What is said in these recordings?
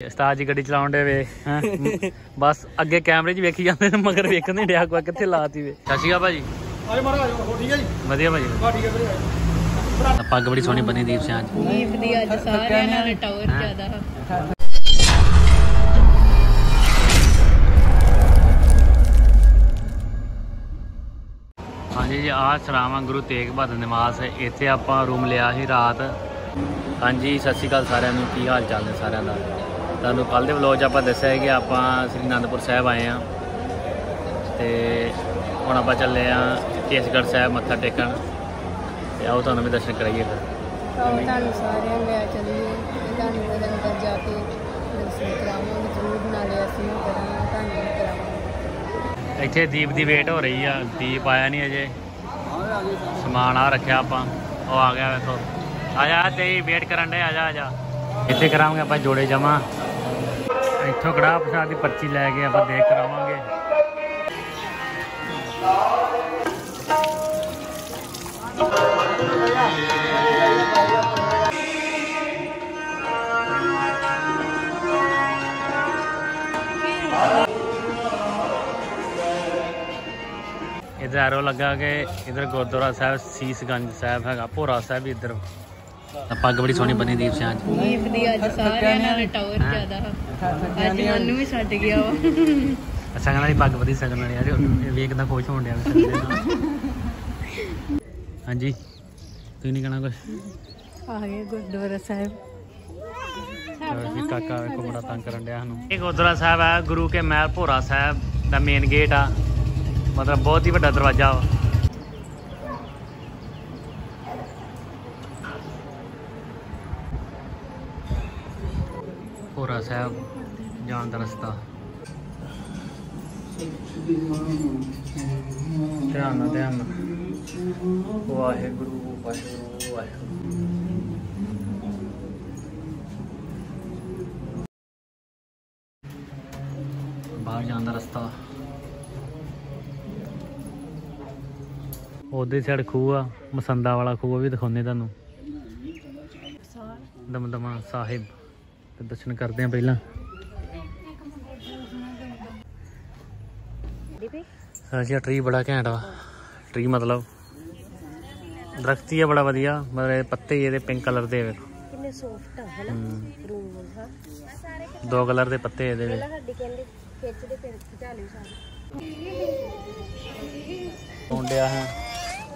ਉਸਤਾਦ ਜੀ ਗੱਡੀ ਚਲਾਉਣ ਦੇ ਵੇ ਹੈਂ। ਬਸ ਅੱਗੇ ਕੈਮਰੇ 'ਚ ਵੇਖੀ ਜਾਂਦੇ ਨੇ ਮਗਰ ਵੇਖਣ ਨਹੀਂ ਡਿਆ ਕੋਈ ਕਿੱਥੇ ਲਾਤੀ ਵੇ। ਸਤਿ ਸ਼੍ਰੀ ਅਕਾਲ ਭਾਜੀ। ਆਜੋ ਮਹਾਰਾਜ ਹੋ ਠੀਕ ਹੈ ਜੀ? ਵਧੀਆ ਭਾਜੀ। ਹਾਂ ਠੀਕ ਹੈ ਵੀਰੇ ਪੱਗ ਬੜੀ ਸੋਹਣੀ ਬਣੀ ਦੀਪ ਸਿੰਘ ਅੱਜ ਦੀਪ ਦੀ ਅੱਜ ਸਾਰਿਆਂ ਨਾਲ ਟਾਵਰ ਜ਼ਿਆਦਾ। ਹਾਂਜੀ ਜੀ ਆਹ ਸਰਾਵਾਂ ਗੁਰੂ ਤੇਗ ਬਹਾਦਰ ਨਿਵਾਸ ਹੈ। ਇੱਥੇ ਆਪਾਂ ਰੂਮ ਲਿਆ ਸੀ ਰਾਤ। ਹਾਂਜੀ ਸਤਿ ਸ਼੍ਰੀ ਅਕਾਲ ਸਾਰਿਆਂ ਨੂੰ। ਕੀ ਹਾਲ ਚਾਲ ਨੇ ਸਾਰਿਆਂ ਦਾ? ਤੁਹਾਨੂੰ ਕੱਲ ਦੇ ਵਲੋਗ 'ਚ ਆਪਾਂ ਦੱਸਿਆ ਹੈ ਕਿ ਆਪਾਂ ਸ੍ਰੀ ਅਨੰਦਪੁਰ ਸਾਹਿਬ ਆਏ ਆ ਤੇ ਹੁਣ ਆਪਾਂ ਚੱਲੇ ਆ ਕੇਸਗੜ੍ਹ ਸਾਹਿਬ ਮੱਥਾ ਟੇਕਣ। ਤੇ ਆਓ ਤੁਹਾਨੂੰ ਵੀ ਦਰਸ਼ਨ ਕਰਾਈਏ ਫਿਰ। ਆਓ ਤੁਹਾਨੂੰ ਸਾਰਿਆਂ ਨੂੰ ਲੈ ਚਲੀਏ। ਤੇ ਤੁਹਾਨੂੰ ਉਹਦੇ ਅੰਦਰ ਜਾ ਕੇ ਦਰਸ਼ਨ ਕਰਾਵਾਂਗੇ। ਜ਼ਰੂਰ ਨਾਲੇ ਅਸੀਂ ਵੀ ਕਰਾਂਗੇ ਤੁਹਾਨੂੰ ਵੀ ਕਰਾਵਾਂਗੇ। ਇੱਥੇ ਦੀਪ ਦੀ ਵੇਟ ਹੋ ਰਹੀ ਆ। ਦੀਪ ਆਇਆ ਨਹੀਂ ਅਜੇ। ਸਮਾਨ ਆ ਰੱਖਿਆ ਆਪਾਂ। ਉਹ ਆ ਗਿਆ ਵੇਖੋ ਆ ਜਾ ਤੇ ਵੇਟ ਕਰਨ ਦੇ ਆ ਜਾ ਆ ਜਾ। ਇੱਥੇ ਕਰਾਵਾਂਗੇ ਆਪਾਂ ਜੋੜੇ ਜਮਾ। ਇੱਥੋਂ ਕੜਾ ਪ੍ਰਸਾਦ ਦੀ ਪਰਚੀ ਲੈ ਕੇ ਆਪਾਂ ਦੇਖ ਕਰਾਵਾਂਗੇ ਇਧਰ ਐਰੋ ਲੱਗਾ ਕਿ ਇਧਰ ਗੁਰਦੁਆਰਾ ਸਾਹਿਬ, ਸੀਸਗੰਜ ਸਾਹਿਬ ਹੈਗਾ, ਭੋਰਾ ਸਾਹਿਬ ਵੀ ਇਧਰ ਪੱਗ ਬੜੀ ਸੋਹਣੀ ਬਣੀ ਦੀਪ ਸਿੰਘ ਅੱਜ ਦੀਪ ਦੀ ਅੱਜ ਸਾਰਿਆਂ ਨਾਲ ਟਾਵਰ ਜ਼ਿਆਦਾ। ਅੱਜ ਮੈਨੂੰ ਵੀ ਛੱਡ ਗਿਆ ਵਾ ਸਗਨ ਵਾਲੀ ਪੱਗ ਵਧੀ ਸਗਨ ਵਾਲੀ ਯਾਰ ਵੇਖਦਾ ਖੁਸ਼ ਹੋਣ ਡਿਆ। ਹਾਂਜੀ ਤੁਸੀਂ ਨਹੀਂ ਕਹਿਣਾ ਕੁਝ ਆ ਗਏ ਗੁਰਦੁਆਰਾ ਸਾਹਿਬ। ਕਾਕਾ ਵੇਖੋ ਬੜਾ ਤੰਗ ਕਰਨ ਡਿਆ ਸਾਨੂੰ। ਇਹ ਗੁਰਦੁਆਰਾ ਸਾਹਿਬ ਹੈ ਗੁਰੂ ਕੇ ਮਹਿਲ ਭੋਰਾ ਸਾਹਿਬ ਦਾ ਮੇਨ ਗੇਟ ਆ। ਮਤਲਬ ਬਹੁਤ ਹੀ ਵੱਡਾ ਦਰਵਾਜ਼ਾ ਵਾ। ਭੋਰਾ ਸਾਹਿਬ ਜਾਣ ਦਾ ਰਸਤਾ। ਧਿਆਨ ਨਾਲ ਧਿਆਨ ਨਾਲ। ਵਾਹਿਗੁਰੂ ਵਾਹਿਗੁਰੂ ਵਾਹਿਗੁਰੂ। ਬਾਹਰ ਜਾਣ ਦਾ ਰਸਤਾ। ਉਹਦੇ ਸਾਈਡ ਖੂਹ ਆ, ਮਸੰਦਾ ਵਾਲਾ ਖੂਹ ਵੀ ਦਿਖਾਉਂਦੇ ਤੁਹਾਨੂੰ। ਦਮਦਮਾ ਸਾਹਿਬ। ਤੇ ਦਰਸ਼ਨ ਕਰਦੇ ਆ ਪਹਿਲਾਂ। ਸਾਜਾ ਟਰੀ ਬੜਾ ਘੈਂਟ ਵਾ। ਟਰੀ ਮਤਲਬ ਦਰਖਤ ਹੀ ਆ ਬੜਾ ਵਧੀਆ। ਮਤਲਬ ਪੱਤੇ ਇਹਦੇ ਪਿੰਕ ਕਲਰ ਦੇ ਵੇਖੋ। ਕਿੰਨੇ ਸੌਫਟ ਆ ਹਮ, ਰੂਮ ਹਾਂ। ਦੋ ਕਲਰ ਦੇ ਪੱਤੇ ਇਹਦੇ ਵਿੱਚ। ਸਾਡੀ ਕਹਿੰਦੇ ਖਿੱਚਦੇ ਫਿਰ ਖਿਚਾ ਲਈ ਸਾਰੇ। ਮੁੰਡਿਆ ਹੈ।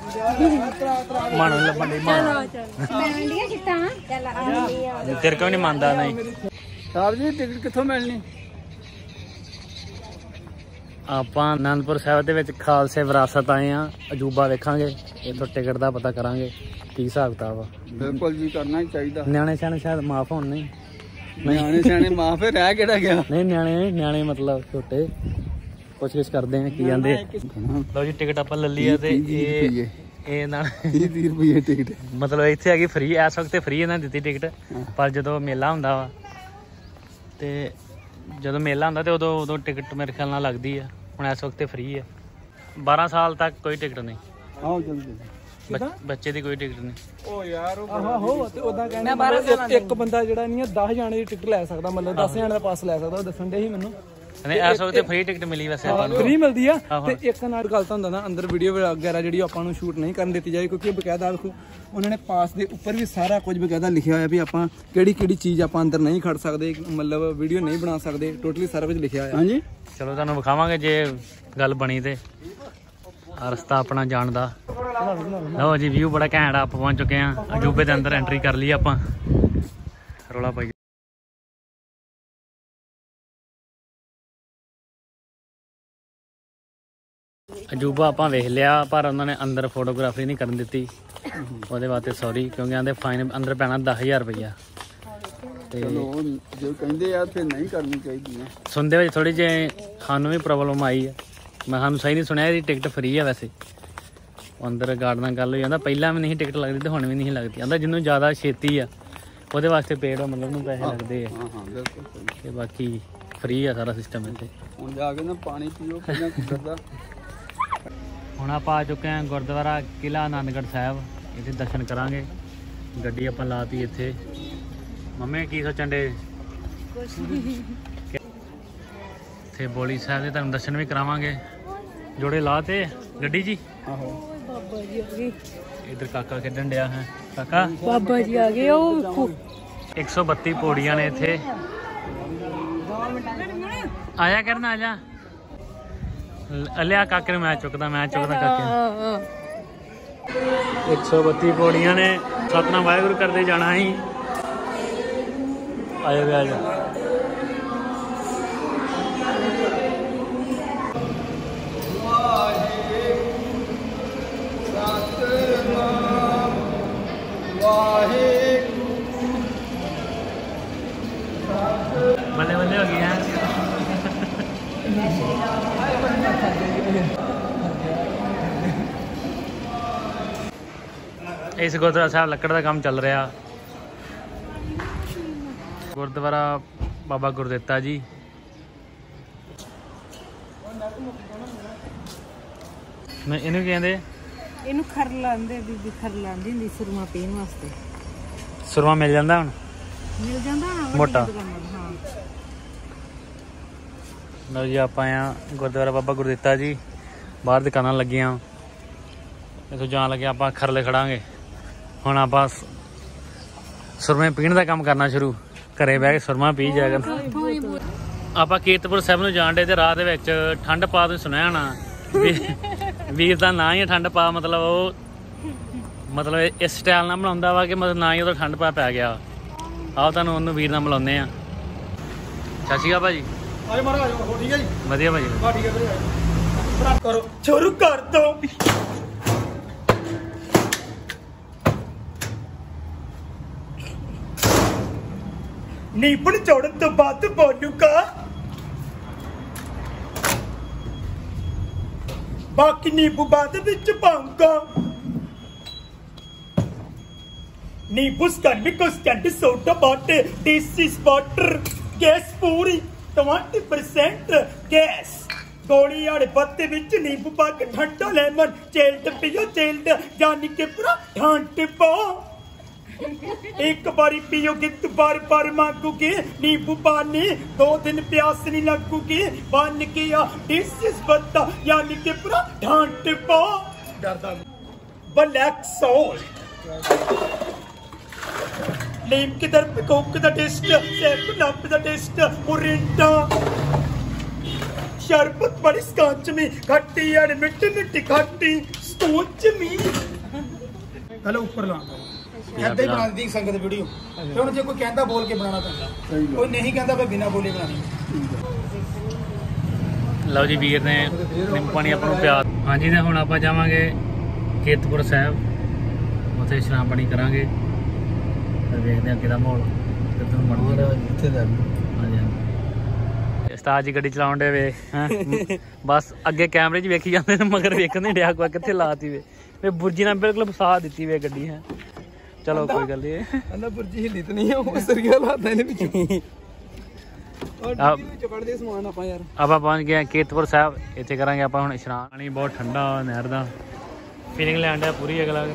ਮਨ ਨੂੰ ਲੱਭਣ ਦੀ ਮਾਂ ਮੈਂ ਇੰਡੀਆ ਕਿਤਾ ਚੱਲ ਆਉਂਦੀ ਆ ਤੇਰੇ ਕਿਉਂ ਨਹੀਂ ਮੰਨਦਾ ਨਹੀਂ ਸਾਹਿਬ ਜੀ ਟਿਕਟ ਕਿੱਥੋਂ ਮਿਲਣੀ? ਆਪਾਂ ਆਨੰਦਪੁਰ ਸਾਹਿਬ ਦੇ ਵਿੱਚ ਖਾਲਸੇ ਵਿਰਾਸਤ ਆਏ ਆ ਅਜੂਬਾ ਵੇਖਾਂਗੇ ਇਥੋਂ ਟਿਕਟ ਦਾ ਪਤਾ ਕਰਾਂਗੇ ਕੀ ਹਿਸਾਬ ਕਿਤਾਬ ਆ। ਬਿਲਕੁਲ ਜੀ ਕਰਨਾ ਹੀ ਚਾਹੀਦਾ। ਨਿਆਣੇ ਸਿਆਣੇ ਸ਼ਾਇਦ ਮਾਫ ਹੋਣ ਨਹੀਂ? ਨਿਆਣੇ ਸਿਆਣੇ ਮਾਂ ਫੇ ਰਹਿ ਕਿਹੜਾ ਗਿਆ? ਨਹੀਂ ਨਿਆਣੇ ਨਿਆਣੇ ਮਤਲਬ ਛੋਟੇ। ਪੁੱਛ ਗਿੱਛ ਕਰਦੇ ਆ ਕੀ ਜਾਂਦੇ ਲਓ ਜੀ ਟਿਕਟ ਆਪਾਂ ਲੈ ਲਈ ਆ ਤੇ ਇਹ ਇਹ ਨਾਲ 30 ਰੁਪਏ ਟਿਕਟ ਮਤਲਬ ਇੱਥੇ ਹੈਗੀ ਫ੍ਰੀ ਇਸ ਵਕਤ ਫ੍ਰੀ ਇਹਨਾਂ ਨੇ ਦਿੱਤੀ ਟਿਕਟ ਪਰ ਜਦੋਂ ਮੇਲਾ ਹੁੰਦਾ ਵਾ ਤੇ ਜਦੋਂ ਮੇਲਾ ਹੁੰਦਾ ਤੇ ਉਦੋਂ ਉਦੋਂ ਟਿਕਟ ਮੇਰੇ ਖਿਆਲ ਨਾਲ ਲੱਗਦੀ ਆ। ਹੁਣ ਇਸ ਵਕਤ ਫ੍ਰੀ ਆ। 12 ਸਾਲ ਤੱਕ ਕੋਈ ਟਿਕਟ ਨਹੀਂ। ਆਓ ਜਲਦੀ ਬੱਚ- ਦੀ ਕੋਈ ਟਿਕਟ ਨਹੀਂ। ਓ ਯਾਰ ਆਹੋ ਤੇ ਉਦਾਂ ਕਹਿੰਦੇ ਮੈਂ ਇੱਕ ਬੰਦਾ ਜਿਹੜਾ ਨਹੀਂ 10 ਜਾਣੇ ਦੀ ਟਿਕਟ ਲੈ ਸਕਦਾ ਮਤਲਬ 10 ਜਾਣੇ ਦਾ ਪਾਸ ਲੈ ਸਕਦਾ ਉਹ ਦੱਸਣ ਦੇ ਹੀ ਮੈਨੂੰ। ਨਹੀਂ ਇਸ ਵਕਤ ਫ੍ਰੀ ਟਿਕਟ ਮਿਲੀ ਵੈਸੇ ਆਪਾਂ ਨੂੰ। ਫ੍ਰੀ ਮਿਲਦੀ ਆ। ਤੇ ਇੱਕ ਨਾਲ ਗੱਲ ਤਾਂ ਹੁੰਦਾ ਨਾ ਅੰਦਰ ਵੀਡੀਓ ਵਗੈਰਾ ਜਿਹੜੀ ਆਪਾਂ ਨੂੰ ਸ਼ੂਟ ਨਹੀਂ ਕਰਨ ਦਿੱਤੀ ਜਾਏ ਕਿਉਂਕਿ ਬਕਾਇਦਾ ਵੇਖੋ ਉਹਨਾਂ ਨੇ ਪਾਸ ਦੇ ਉੱਪਰ ਵੀ ਸਾਰਾ ਕੁਝ ਬਕਾਇਦਾ ਲਿਖਿਆ ਹੋਇਆ ਵੀ ਆਪਾਂ ਕਿਹੜੀ ਕਿਹੜੀ ਚੀਜ਼ ਆਪਾਂ ਅੰਦਰ ਨਹੀਂ ਖੜ ਸਕਦੇ ਮਤਲਬ ਵੀਡੀਓ ਨਹੀਂ ਬਣਾ ਸਕਦੇ ਟੋਟਲੀ ਸਾਰਾ ਕੁਝ ਲਿਖਿਆ ਹੋਇਆ। ਹਾਂਜੀ। ਚਲੋ ਤੁਹਾਨੂੰ ਵਿਖਾਵਾਂਗੇ ਜੇ ਗੱਲ ਬਣੀ ਤੇ। ਰਸਤਾ ਆਪਣਾ ਜਾਣ ਦਾ। ਲਓ ਜੀ ਵਿਊ ਬੜਾ ਘੈਂਟ ਆ ਆਪਾਂ ਪਹੁੰਚ ਚੁੱਕੇ ਆ। ਅਜੂਬੇ ਦੇ ਅੰਦਰ ਐਂਟਰੀ ਕਰ ਲਈ ਆਪਾਂ। ਰੋਲਾ ਪਾਈ ਅਜੂਬਾ ਆਪਾਂ ਵੇਖ ਲਿਆ ਪਰ ਉਹਨਾਂ ਨੇ ਅੰਦਰ ਫੋਟੋਗ੍ਰਾਫੀ ਨਹੀਂ ਕਰਨ ਦਿੱਤੀ। ਉਹਦੇ ਵਾਸਤੇ ਸੌਰੀ ਕਿਉਂਕਿ ਆਂਦੇ ਫਾਈਨ ਅੰਦਰ ਪੈਣਾ 10000 ਰੁਪਈਆ। ਤੇ ਚਲੋ ਜੋ ਕਹਿੰਦੇ ਆ ਤੇ ਨਹੀਂ ਕਰਨੀ ਚਾਹੀਦੀ ਆ। ਸੁਣਦੇ ਵਿੱਚ ਥੋੜੀ ਜਿਹੀ ਸਾਨੂੰ ਵੀ ਪ੍ਰੋਬਲਮ ਆਈ ਹੈ ਮੈਂ ਸਾਨੂੰ ਸਹੀ ਨਹੀਂ ਸੁਣਿਆ ਇਹਦੀ ਟਿਕਟ ਫ੍ਰੀ ਹੈ ਵੈਸੇ। ਅੰਦਰ ਗਾਰਡ ਨਾਲ ਗੱਲ ਹੋਈ ਜਾਂਦਾ ਪਹਿਲਾਂ ਵੀ ਨਹੀਂ ਟਿਕਟ ਲੱਗਦੀ ਤੇ ਹੁਣ ਵੀ ਨਹੀਂ ਲੱਗਦੀ। ਕਹਿੰਦਾ ਜਿਹਨੂੰ ਜ਼ਿਆਦਾ ਛੇਤੀ ਆ ਉਹਦੇ ਵਾਸਤੇ ਪੇਡ ਮਤਲਬ ਨੂੰ ਪੈਸੇ ਲੱਗਦੇ ਆ। ਹਾਂ ਹਾਂ ਬਿਲਕੁਲ। ਤੇ ਬਾਕੀ ਫ੍ਰੀ ਆ ਸਾਰਾ ਸਿਸਟਮ ਇੱਥੇ। ਹੁਣ ਜਾ ਕੇ ਨਾ ਪਾਣੀ ਪੀਓ ਪਹਿਲਾਂ ਕੁਦਰਤ ਹੁਣ ਆਪਾਂ ਆ ਚੁੱਕੇ ਹਾਂ ਗੁਰਦੁਆਰਾ ਕਿਲਾ ਆਨੰਦਗੜ੍ਹ ਸਾਹਿਬ। ਇੱਥੇ ਦਰਸ਼ਨ ਕਰਾਂਗੇ। ਗੱਡੀ ਆਪਾਂ ਲਾਤੀ ਇੱਥੇ। ਮੰਮੀ ਕੀ ਸੋਚਣ ਦੇ ਕੁਛ ਨਹੀਂ। ਤੇ ਬੋਲੀ ਸਾਹਿਬ ਦੇ ਤੁਹਾਨੂੰ ਦਰਸ਼ਨ ਵੀ ਕਰਾਵਾਂਗੇ। ਜੋੜੇ ਲਾ ਤੇ ਗੱਡੀ ਜੀ? ਆਹੋ। ਓਏ ਬਾਬਾ ਜੀ ਆ ਗਏ। ਇਧਰ ਕਾਕਾ ਖੇਡਣ ਡਿਆ ਹੈ। ਕਾਕਾ? ਬਾਬਾ ਜੀ ਆ ਗਏ ਉਹ ਵੇਖੋ। 132 ਪੌੜੀਆਂ ਨੇ ਇੱਥੇ। ਆਇਆ ਕਰਨ ਆ ਜਾ। ਲ- ਲਿਆ ਕਾਕੇ ਨੂੰ ਮੈਂ ਚੁੱਕਦਾ ਮੈਂ ਚੁੱਕਦਾ ਕਾਕੇ ਨੂੰ। 132 ਪੌੜੀਆਂ ਨੇ ਸਤਨਾਮ ਵਾਹਿਗੁਰੂ ਕਰਦੇ ਜਾਣਾ ਹੀ ਆਇਓ ਵੀ ਆ ਜਾ ਬੱਲੇ ਬੱਲੇ ਹੋ ਗਈ ਹੈ ਇਸ ਗੁਰਦੁਆਰਾ ਸਾਹਿਬ ਲੱਕੜ ਦਾ ਕੰਮ ਚੱਲ ਰਿਹਾ। ਗੁਰਦੁਆਰਾ ਬਾਬਾ ਗੁਰਦਿੱਤਾ ਜੀ। ਮੈਂ ਇਹਨੂੰ ਕਹਿੰਦੇ? ਇਹਨੂੰ ਖਰ ਲਾਉਂਦੇ ਬੀਬੀ ਖਰ ਲਾਉਂਦੀ ਹੁੰਦੀ ਸੁਰਮਾ ਪੀਣ ਵਾਸਤੇ। ਸੁਰਮਾ ਮਿਲ ਜਾਂਦਾ ਹੁਣ? ਮਿਲ ਜਾਂਦਾ ਵੱਡੀਆਂ ਮੋਟਾ। ਲਓ ਜੀ ਆਪਾਂ ਆ ਗੁਰਦੁਆਰਾ ਬਾਬਾ ਗੁਰਦਿੱਤਾ ਜੀ। ਬਾਹਰ ਦੁਕਾਨਾਂ ਲੱਗੀਆਂ। ਇਥੋਂ ਜਾਣ ਲੱਗੇ ਆਪਾਂ ਖਰਲੇ ਖੜਾਂਗੇ। ਹੁਣ ਆਪਾਂ ਸੁਰਮੇ ਪੀਣ ਦਾ ਕੰਮ ਕਰਨਾ ਸ਼ੁਰੂ। ਘਰੇ ਬਹਿ ਕੇ ਸੁਰਮਾ ਪੀ ਜਾਇਆ ਕਰ ਆਪਾਂ ਕੀਰਤਪੁਰ ਸਾਹਿਬ ਨੂੰ ਜਾਣ ਦੇ ਤੇ ਰਾਹ ਦੇ ਵਿੱਚ ਠੰਡ ਪਾ ਤੁਸੀਂ ਸੁਣਿਆ ਹੋਣਾ। ਵੀ- ਵੀਰ ਦਾ ਨਾਂ ਹੀ ਠੰਡ ਪਾ ਮਤਲਬ ਉਹ ਮਤਲਬ ਇਸ ਸਟਾਈਲ ਨਾਲ ਬਣਾਉਂਦਾ ਵਾ ਕਿ ਮਤਲਬ ਨਾ ਹੀ ਉਹਦਾ ਠੰਡ ਪਾ ਪੈ ਗਿਆ। ਆਓ ਤੁਹਾਨੂੰ ਉਹਨੂੰ ਵੀਰ ਨਾਲ ਮਿਲਾਉਂਦੇ ਆ ਸਤਿ ਸ਼੍ਰੀ ਅਕਾਲ ਭਾਜੀ। ਆਜੋ ਮਹਾਰਾਜ ਹੋ ਠੀਕ ਹੈ ਜੀ? ਵਧੀਆ ਭਾਜੀ। ਠੀਕ ਹੈ ਵੀਰੇ ਕਰੋ। ਸ਼ੁਰੂ ਕਰ ਦੋ। ਨੀਪਣ ਚੜਨ ਤੋਂ ਬਾਅਦ ਬੋਨੂਗਾ ਬਾਕੀ ਨੀਪੂ ਬਾਅਦ ਵਿੱਚ ਪਾਉਂਗਾ। ਨੀਪੂਸ ਕਨ because can't soda water this is water gas Puri 20% gas. ਗੋਲੀ ਵਾਲੇ ਪੱਤੇ ਵਿੱਚ ਨਿੰਬੂ ਪਾ ਕੇ ਠੰਡਾ ਲੈਮਨ ਚੇਲਟ ਪੀਓ ਚੇਲਟ ਜਾਨੀ ਕੇ ਪੂਰਾ ਠੰਡ ਪਾ। एक बारी पियोगे बार बार मांगोगे, नींबू पानी, दो दिन प्यास नहीं लगोगे। बन के बता यानी के पूरा ढांट पो। ब्लैक सॉल्ट नीम की दर कोक का टेस्ट सेब नंब का टेस्ट, मुरिंडा। शरबत बड़ी स्कांच में खट्टी एंड मिट्टी मिट्टी खट्टी सोच में। ਹਲੋ ਉੱਪਰ ਲਾ ਏਦਾਂ ਹੀ ਬਣਾ ਦਿੱਤੀ ਸੰਗਤ ਵੀਡੀਓ ਤੇ ਹੁਣ ਜੇ ਕੋਈ ਕਹਿੰਦਾ ਬੋਲ ਕੇ ਬਣਾਉਣਾ ਪੈਂਦਾ ਕੋਈ ਨਹੀਂ ਕਹਿੰਦਾ ਫੇ ਬਿਨਾ ਬੋਲੇ ਬਣਾਣੀ ਲਓ ਜੀ ਵੀਰ ਨੇ ਨਿੰਬੂ ਪਾਣੀ ਆਪਾਂ ਨੂੰ ਪਿਆ। ਹਾਂਜੀ ਤੇ ਹੁਣ ਆਪਾਂ ਜਾਵਾਂਗੇ ਕੀਰਤਪੁਰ ਸਾਹਿਬ। ਉੱਥੇ ਇਸ਼ਨਾਨ ਪਾਣੀ ਕਰਾਂਗੇ। ਤੇ ਵੇਖਦੇ ਹਾਂ ਕਿਹਦਾ ਮਾਹੌਲ ਕਿੱਧਰ ਨੂੰ ਬਣਦਾ ਇੱਥੇ ਦਾ ਹਾਂਜੀ ਹਾਂਜੀ। ਉਸਤਾਦ ਜੀ ਗੱਡੀ ਚਲਾਉਣ ਦੇ ਵੇ ਹੈਂ? ਬਸ ਅੱਗੇ ਕੈਮਰੇ 'ਚ ਵੇਖੀ ਜਾਂਦੇ ਨੇ ਮਗਰ ਵੇਖਣ ਨਹੀਂ ਡਿਆ ਕੋਈ ਕਿੱਥੇ ਲਾਤੀ ਵੇ। ਵੇ ਬੁਰਜੀ ਨਾਲ ਬਿਲਕੁਲ ਫਸਾ ਦਿੱਤੀ ਵੇ ਗੱਡੀ ਹੈ। ਚਲੋ ਕੋਈ ਗੱਲ ਨਹੀਂ। ਅੰਨਾ ਪੁਰਜੀ ਹਿੱਲੀ ਤੇ ਨਹੀਂ ਹੈ ਉਹ ਸਰੀਆ ਲਾਦਾ ਇਹਨੇ ਸਮਾਨ ਆਪਾਂ ਯਾਰ। ਆਪਾਂ ਪਹੁੰਚ ਗਏ ਹਾਂ ਕੀਰਤਪੁਰ ਸਾਹਿਬ ਇੱਥੇ ਕਰਾਂਗੇ ਆਪਾਂ ਹੁਣ ਇਸ਼ਨਾਨ ਪਾਣੀ ਬਹੁਤ ਠੰਡਾ ਨਹਿਰ ਦਾ। ਫੀਲਿੰਗ ਲੈਣ ਡਿਆ ਪੂਰੀ ਅਗਲਾ।